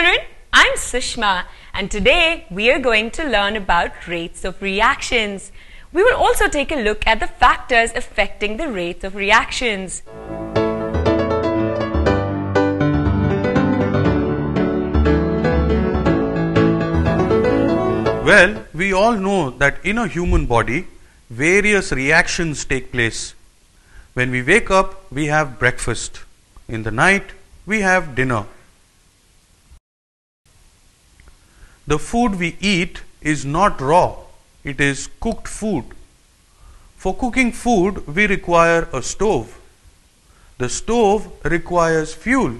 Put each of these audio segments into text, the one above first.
children, I'm Sushma and today we are going to learn about rates of reactions. We will also take a look at the factors affecting the rate of reactions. Well, we all know that in a human body, various reactions take place. When we wake up, we have breakfast. In the night, we have dinner. The food we eat is not raw, it is cooked food. For cooking food, we require a stove. The stove requires fuel.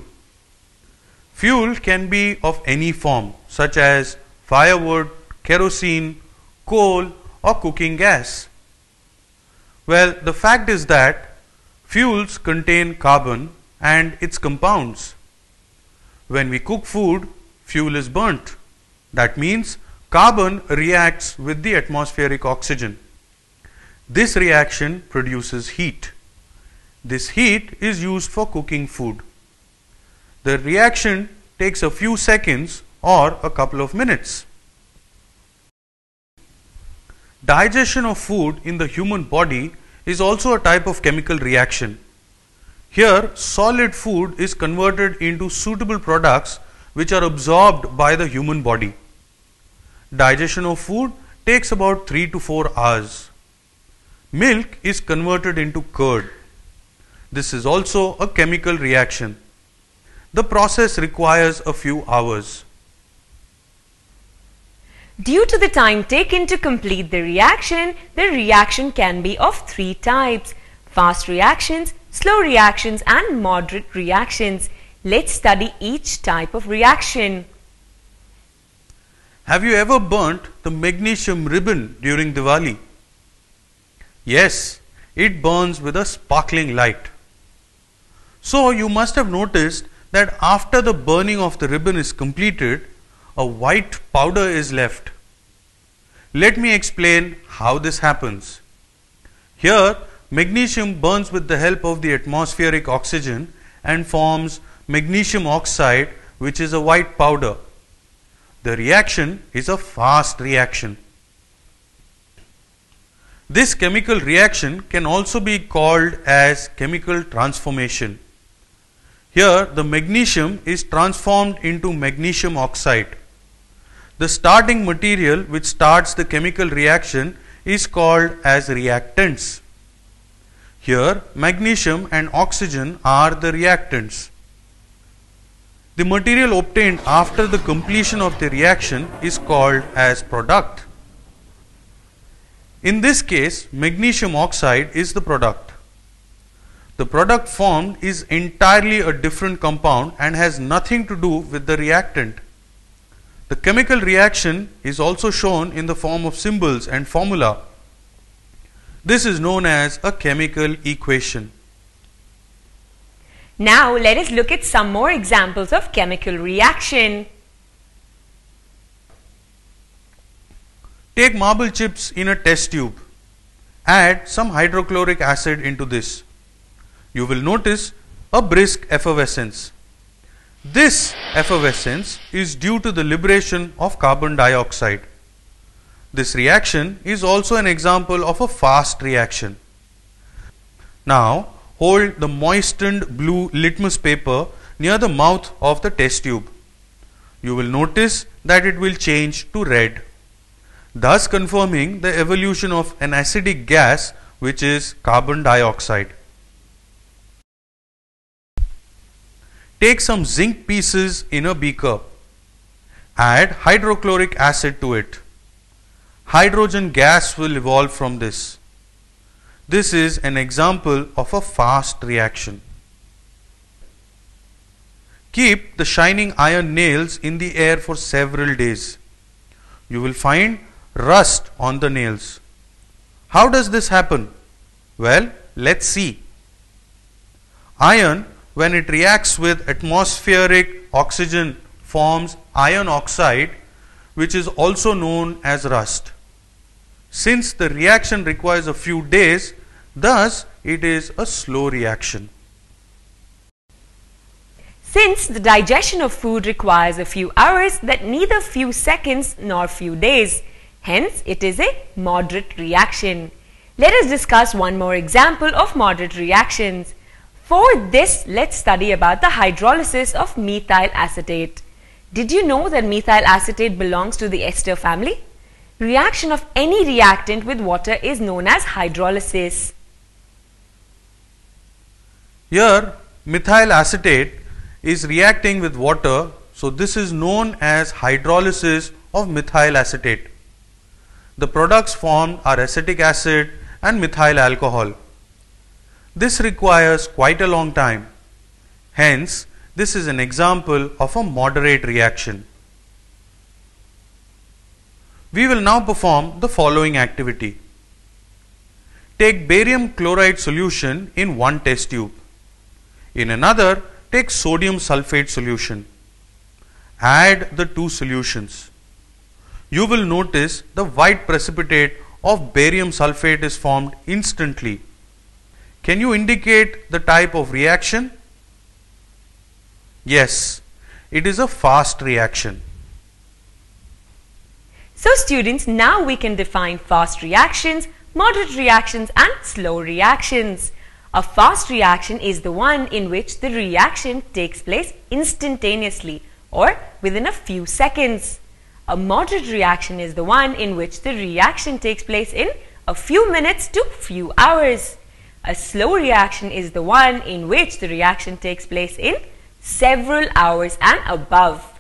Fuel can be of any form, such as firewood, kerosene, coal, or cooking gas. Well, the fact is that fuels contain carbon and its compounds. When we cook food, fuel is burnt. That means carbon reacts with the atmospheric oxygen. This reaction produces heat. This heat is used for cooking food. The reaction takes a few seconds or a couple of minutes. Digestion of food in the human body is also a type of chemical reaction. Here, solid food is converted into suitable products which are absorbed by the human body. Digestion of food takes about 3 to 4 hours. Milk is converted into curd. This is also a chemical reaction. The process requires a few hours. Due to the time taken to complete the reaction, the reaction can be of three types. Fast reactions, slow reactions and moderate reactions. Let's study each type of reaction. Have you ever burnt the magnesium ribbon during Diwali? Yes, it burns with a sparkling light. So you must have noticed that after the burning of the ribbon is completed, a white powder is left. Let me explain how this happens. Here, magnesium burns with the help of the atmospheric oxygen and forms magnesium oxide, which is a white powder. The reaction is a fast reaction. This chemical reaction can also be called as chemical transformation. Here, the magnesium is transformed into magnesium oxide. The starting material which starts the chemical reaction is called as reactants. Here magnesium and oxygen are the reactants. The material obtained after the completion of the reaction is called as product. In this case magnesium oxide is the product. The product formed is entirely a different compound and has nothing to do with the reactant. The chemical reaction is also shown in the form of symbols and formula. This is known as a chemical equation. Now let us look at some more examples of chemical reaction. Take marble chips in a test tube. Add some hydrochloric acid into this. You will notice a brisk effervescence. This effervescence is due to the liberation of carbon dioxide. This reaction is also an example of a fast reaction. Now hold the moistened blue litmus paper near the mouth of the test tube. You will notice that it will change to red, thus confirming the evolution of an acidic gas which is carbon dioxide. Take some zinc pieces in a beaker. Add hydrochloric acid to it. Hydrogen gas will evolve from this. This is an example of a fast reaction. Keep the shining iron nails in the air for several days. You will find rust on the nails. How does this happen? Well, let's see. Iron when it reacts with atmospheric oxygen forms iron oxide which is also known as rust. Since the reaction requires a few days, thus it is a slow reaction. Since the digestion of food requires a few hours that neither few seconds nor few days, hence it is a moderate reaction. Let us discuss one more example of moderate reactions. For this, let's study about the hydrolysis of methyl acetate. Did you know that methyl acetate belongs to the ester family? Reaction of any reactant with water is known as hydrolysis. Here methyl acetate is reacting with water so this is known as hydrolysis of methyl acetate. The products formed are acetic acid and methyl alcohol. This requires quite a long time. Hence, this is an example of a moderate reaction. We will now perform the following activity. Take barium chloride solution in one test tube. In another, take sodium sulfate solution. Add the two solutions. You will notice the white precipitate of barium sulfate is formed instantly. Can you indicate the type of reaction? Yes, it is a fast reaction. So students, now we can define fast reactions, moderate reactions and slow reactions. A fast reaction is the one in which the reaction takes place instantaneously or within a few seconds. A moderate reaction is the one in which the reaction takes place in a few minutes to few hours. A slow reaction is the one in which the reaction takes place in several hours and above.